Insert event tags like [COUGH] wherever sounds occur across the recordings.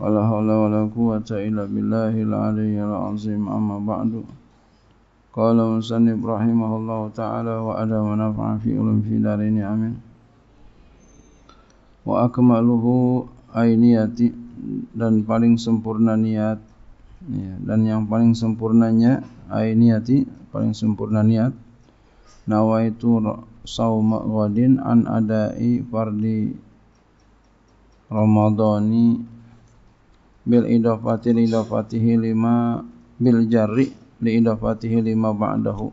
wala haula wala quwata illa billahil aliyyil azim. Amma ba'du. Qala musan ibrahimahullahu taala wa ada wa nafa'a fi ulum fi darin amin. Wa akmaluhu ainiyati dan paling sempurna niat. Ya, dan yang paling sempurnanya ainiyati paling sempurna niat. Nawaitu sauma ghadin an adai fardi ramadhani bil idafati li idafatihi lima bil jarri li idafatihi lima ba'dahu.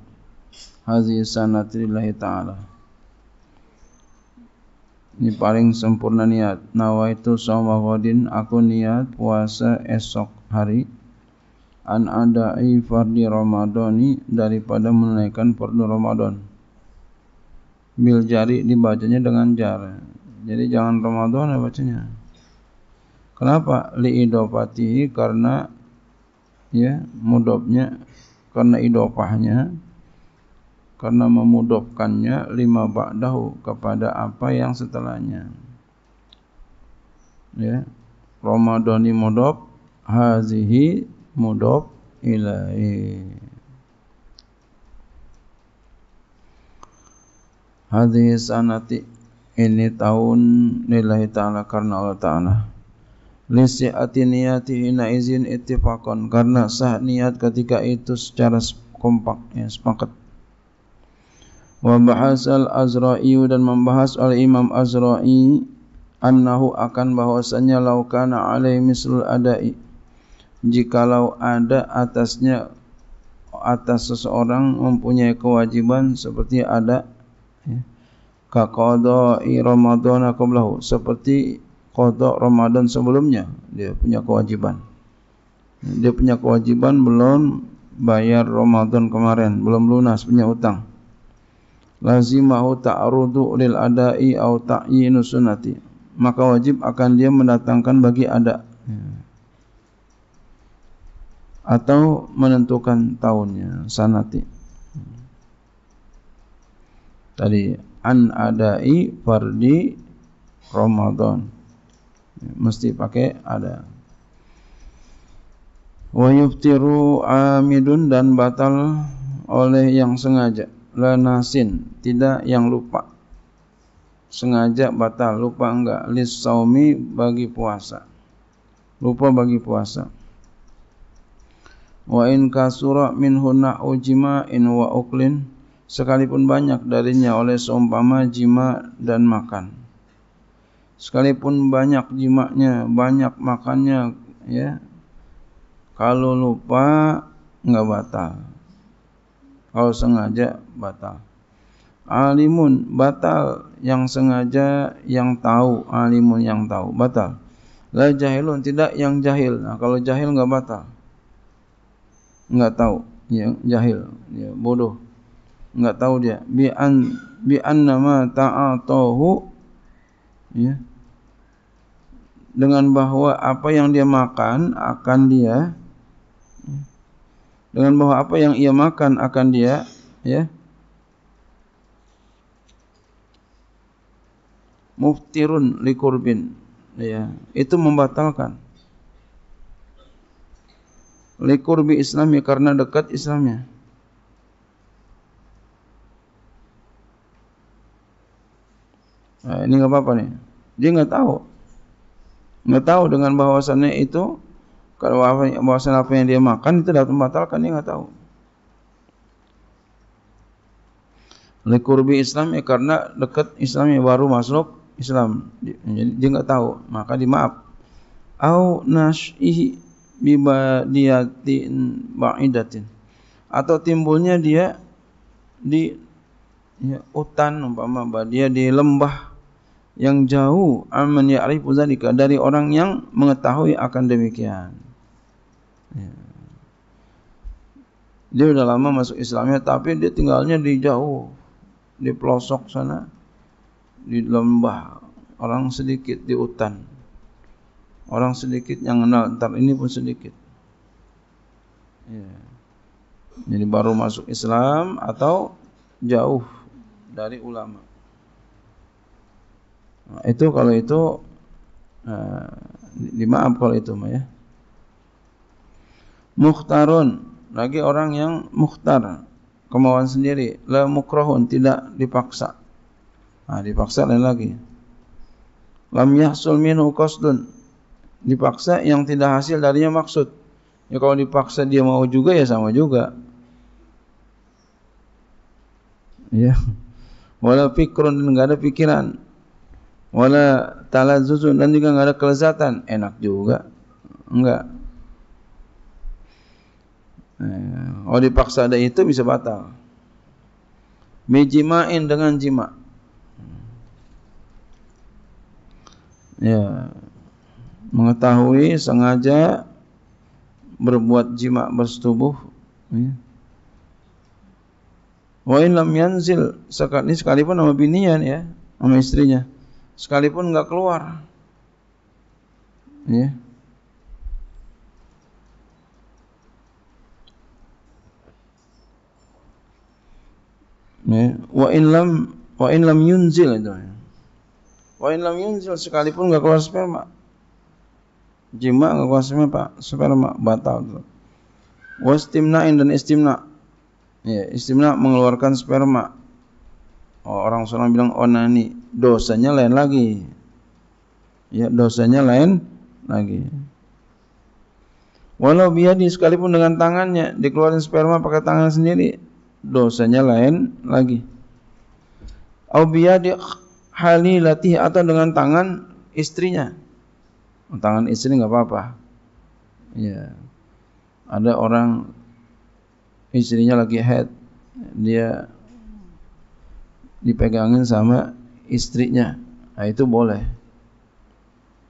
Hazi sanati lillahi ta'ala. Ini paling sempurna niat. Nawaitu sawma ghadin aku niat puasa esok hari. An adai fardi ramadhani daripada menunaikan fardu ramadan bil jari dibacanya dengan jar jadi jangan ramadan bacanya Kenapa liidopati? Karena ya mudopnya karena idopahnya karena memudopkannya lima ba'dahu kepada apa yang setelahnya. Ya. Ramadhani mudop hazihi mudop ilahi. Hadhihi sanati ini tahun lillahi ta'ala karena Allah ta'ala lisi'ati niyati hina izin ittifaqan karena sah niat ketika itu secara kompak ya sepakat. Wa bahasal azra'i dan membahas oleh Imam Azra'i annahu akan bahwasanya laukana alaihi mislul adai. Jikalau ada atasnya atas seseorang mempunyai kewajiban seperti ada ya, ka qada'i ramadhana qablahu seperti kodok Ramadan sebelumnya dia punya kewajiban. Dia punya kewajiban belum bayar Ramadan kemarin belum lunas punya utang lazimahu ta'rudu lil adai au ta'yinu sunnati. Maka wajib akan dia mendatangkan bagi ada. Atau menentukan tahunnya sanati. Tadi an adai fardi Ramadan mesti pakai ada. Wa yuftiru amidun dan batal oleh yang sengaja. La nasin tidak yang lupa. Sengaja batal lupa enggak. Lis saumi bagi puasa. Lupa bagi puasa. Wa in kasura minhu ujima in wa uklin sekalipun banyak darinya oleh seumpama jima dan makan sekalipun banyak jimaknya, banyak makannya, ya. Kalau lupa enggak batal. Kalau sengaja batal. Alimun batal yang sengaja yang tahu, alimun yang tahu batal. La jahilun tidak yang jahil. Nah, kalau jahil enggak batal. Enggak tahu, ya jahil, ya bodoh. Enggak tahu dia. Bi an bi annama ta'atahu ya. Dengan bahwa apa yang dia makan akan dia dengan bahwa apa yang ia makan akan dia ya. Muftirun likurbin ya itu membatalkan. Likurbi islami karena dekat Islamnya Nah, ini nggak apa-apa nih. Dia nggak tahu, nggak tahu dengan bahwasannya itu kalau bahwasan apa yang dia makan itu dapat membatalkan dia nggak tahu. Lekurbi Islam ya karena dekat Islam ya baru masuk Islam, jadi dia nggak tahu maka dimaaf. Au nashihi bibadiyatin ba'idatin atau timbulnya dia di ya, hutan umpama dia di lembah yang jauh aman ya'rifu dari orang yang mengetahui akan demikian. Ya. Dia udah lama masuk Islamnya tapi dia tinggalnya di jauh di pelosok sana di lembah orang sedikit di hutan orang sedikit yang kenal ntar ini pun sedikit ya. jadi baru masuk Islam atau jauh dari ulama itu kalau itu uh, dimaaf kalau itu mah ya. Mukhtarun. Lagi orang yang mukhtar. Kemauan sendiri. La mukrahun. Tidak dipaksa. Nah, dipaksa lain lagi. Lam yahsul minhu qasdun. Dipaksa yang tidak hasil darinya maksud. Ya kalau dipaksa dia mau juga ya sama juga. Ya. Wala fikrun enggak ada pikiran wala talazuzun dan juga enggak ada kelezatan enak juga enggak Eh, oh dipaksa ada itu bisa batal. Mijimain dengan jima. Ya. Mengetahui sengaja berbuat jima bersetubuh. Ya. Wa in lam yanzil sekali sekalipun nama binian ya, sama istrinya. Sekalipun enggak keluar. Ya. Ya. Wa in lam wa in lam yunzil itu. Wa in lam yunzil sekalipun enggak keluar sperma. Jima enggak keluar sperma, Pak. Sperma batal tuh. Wastimna'in dan istimna. Ya, istimna mengeluarkan sperma. Oh, orang sana bilang onani, dosanya lain lagi. Ya, dosanya lain lagi. Walau biadi sekalipun dengan tangannya dikeluarin sperma pakai tangan sendiri, dosanya lain lagi. Au biyadi halilati atau dengan tangan istrinya. Tangan istri enggak apa-apa. Ya. Ada orang istrinya lagi head, dia dipegangin sama istrinya. Nah, itu boleh.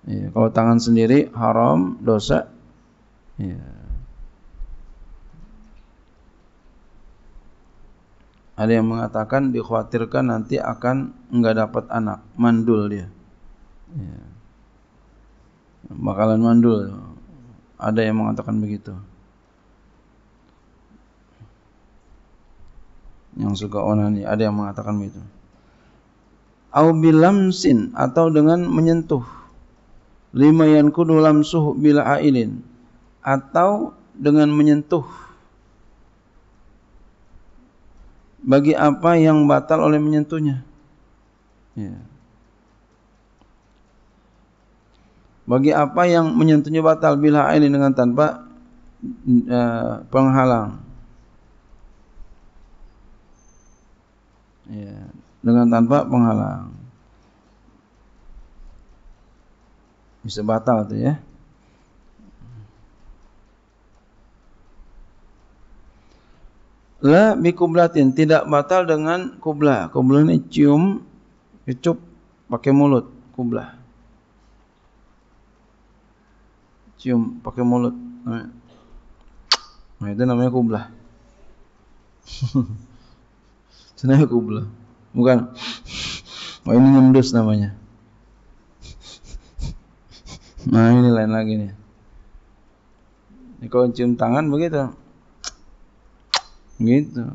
Ya, kalau tangan sendiri haram, dosa. Ya. Ada yang mengatakan dikhawatirkan nanti akan enggak dapat anak, mandul dia. Ya. Bakalan mandul. Ada yang mengatakan begitu. Yang suka onani, ada yang mengatakan begitu. Au bilamsin atau dengan menyentuh. Lima yankudu lamsuh bila ailin atau dengan menyentuh bagi apa yang batal oleh menyentuhnya. Ya. Bagi apa yang menyentuhnya batal bila ini dengan tanpa uh, penghalang. Ya, dengan tanpa penghalang. Bisa batal tu ya. La bi kublatin tidak batal dengan kublah. Kublah ni cium, kecup pakai mulut kublah. Cium pakai mulut. Nah, itu namanya kublah. [LAUGHS] itu namanya kublah. Bukan. Oh ini nyemdus namanya. Nah ini lain lagi nih. Ini kalau cium tangan begitu. Gitu.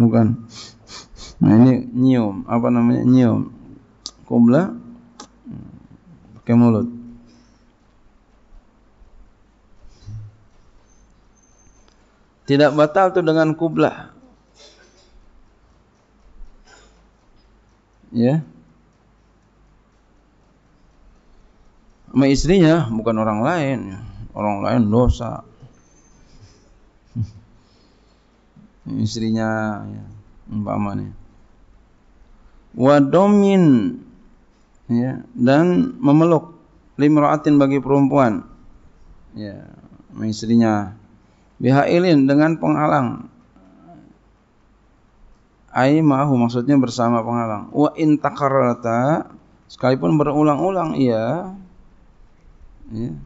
Bukan. Nah ini nyium, apa namanya nyium. Kubla pakai mulut. Tidak batal tu dengan kubla. Ya. Sama istrinya bukan orang lain. Orang lain dosa. [LAUGHS] istrinya ya, umpamanya wadomin ya dan memeluk limraatin bagi perempuan ya istrinya bihailin dengan penghalang ai mahu maksudnya bersama penghalang wa in takarrata sekalipun berulang-ulang iya. Ya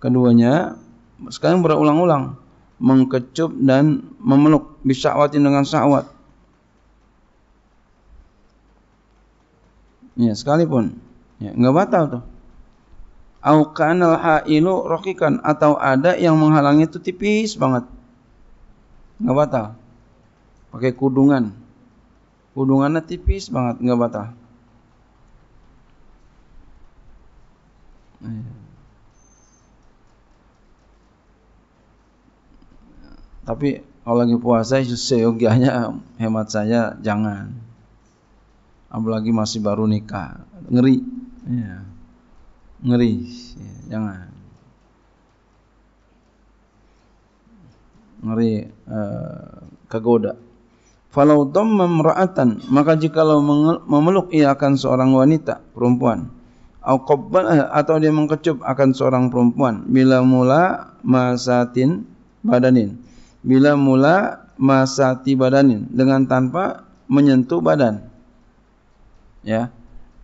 keduanya sekarang berulang-ulang mengkecup dan memeluk bisyawatin dengan syahwat ya sekalipun. Ya enggak batal tuh. Au kanal hailu rokikan atau ada yang menghalangi itu tipis banget. Enggak batal pakai kudungan kudungannya tipis banget enggak batal iya. Tapi kalau lagi puasa seyogianya hemat saya jangan. Apalagi masih baru nikah, ngeri. Ya. Ngeri, ya, jangan. Ngeri uh, kegoda. Falau dhamma maka jikalau memeluk ia akan seorang wanita, perempuan, atau dia mengkecup akan seorang perempuan bila mula masatin badanin bila mula masa badanin dengan tanpa menyentuh badan. Ya.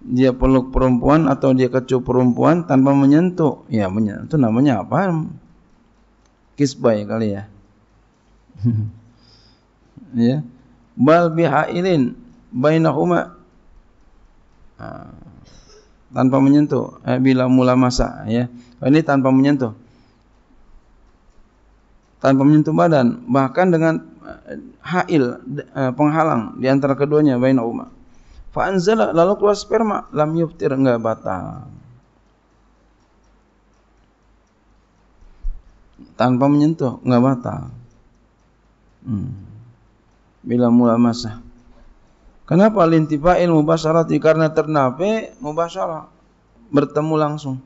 Dia peluk perempuan atau dia kecup perempuan tanpa menyentuh. Ya, menyentuh namanya apa? Kisbay kali ya. [LAUGHS] ya. Bal bihailin bainahuma. Ah. tanpa menyentuh eh, bila mula masa ya. Ini tanpa menyentuh tanpa menyentuh badan bahkan dengan uh, hail uh, penghalang di antara keduanya baina umma fa anzala lalu keluar sperma lam yuftir enggak batal tanpa menyentuh enggak batal hmm. Bila mula masa kenapa lintifa'il mubasyarati karena ternape mubasyarah bertemu langsung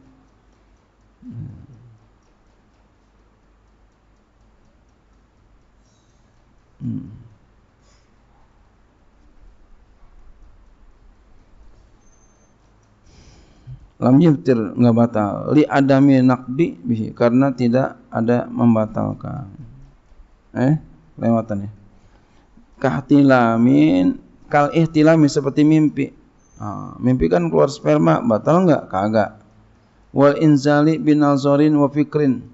hmm. Lam yubtir enggak batal li adami naqdi bihi karena tidak ada membatalkan. Eh, lewatan ya. Kahtilamin kal ihtilami seperti mimpi. Ah, mimpi kan keluar sperma, batal enggak? Kagak. Wal inzali bin nazarin wa fikrin.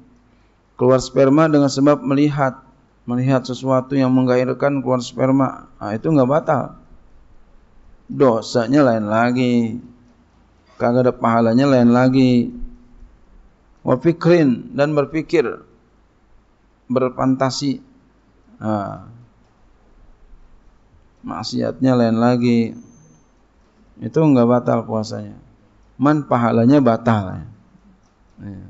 Keluar sperma dengan sebab melihat melihat sesuatu yang menggairahkan keluar sperma, nah, itu nggak batal. Dosanya lain lagi. Kagak ada pahalanya lain lagi. Wafikrin dan berpikir berfantasi. Nah, maksiatnya lain lagi. Itu nggak batal puasanya. Man pahalanya batal. Ya.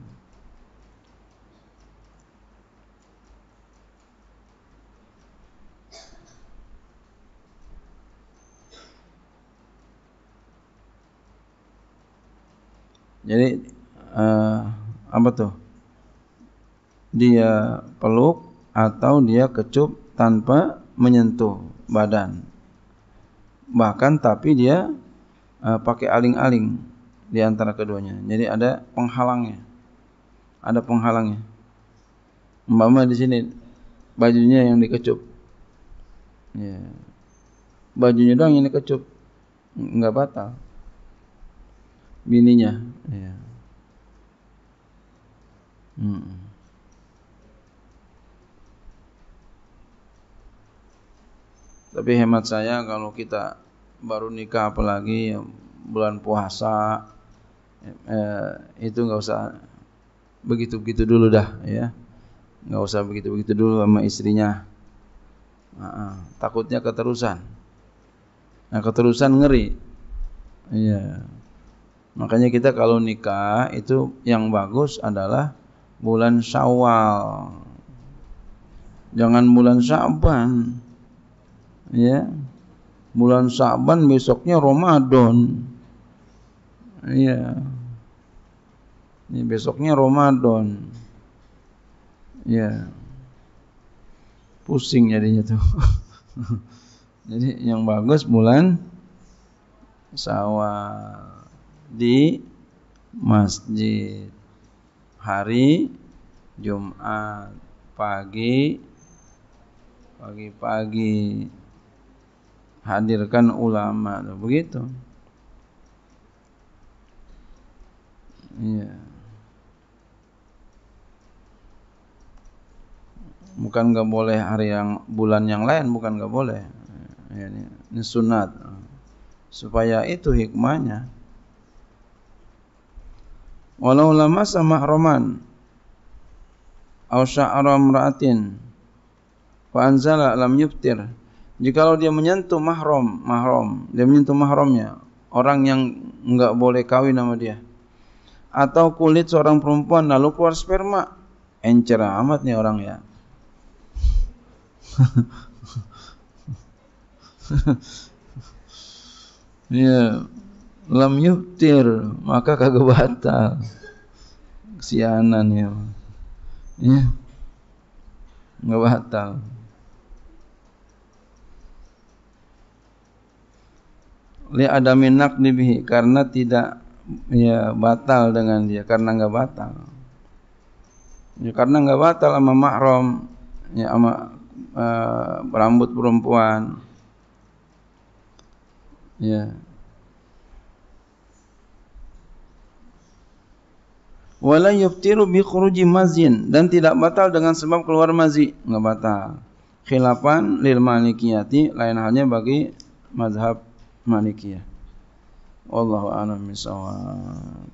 Jadi uh, apa tuh? Dia peluk atau dia kecup tanpa menyentuh badan. Bahkan tapi dia uh, pakai aling-aling di antara keduanya. Jadi ada penghalangnya. Ada penghalangnya. Mbak di sini bajunya yang dikecup. Ya. Bajunya doang yang dikecup. Enggak batal bininya. Ya. Hmm. Tapi hemat saya kalau kita baru nikah apalagi bulan puasa eh, itu nggak usah begitu-begitu dulu dah ya. Nggak usah begitu-begitu dulu sama istrinya. Nah, takutnya keterusan. Nah keterusan ngeri. Iya. Makanya kita kalau nikah itu yang bagus adalah bulan Syawal. Jangan bulan Syaban. Ya. Bulan Syaban besoknya Ramadan. Iya. Ini besoknya Ramadan. Ya. Pusing jadinya tuh. [LAUGHS] Jadi yang bagus bulan Syawal di masjid hari Jumat pagi pagi-pagi hadirkan ulama. Begitu. Iya. Bukan nggak boleh hari yang bulan yang lain bukan nggak boleh. Ini, ini sunat. Supaya itu hikmahnya. Walau lama sama roman. Aw sya'ra fa anzala lam yuftir jikalau dia menyentuh mahram mahram dia menyentuh mahramnya orang yang enggak boleh kawin sama dia. Atau kulit seorang perempuan lalu keluar sperma encer amat nih orang ya. [LAUGHS] Ya lam yuftir maka kagak batal. Kesianan ya. Ya nggak batal li ada minak dibihi karena tidak ya batal dengan dia karena nggak batal. Ya karena nggak batal sama mahram ya sama uh, rambut perempuan. Ya. Wala yuftiru bi khuruji mazin dan tidak batal dengan sebab keluar mazi enggak batal. Khilafan lil malikiyati lain halnya bagi mazhab malikiyah wallahu a'lam bishawab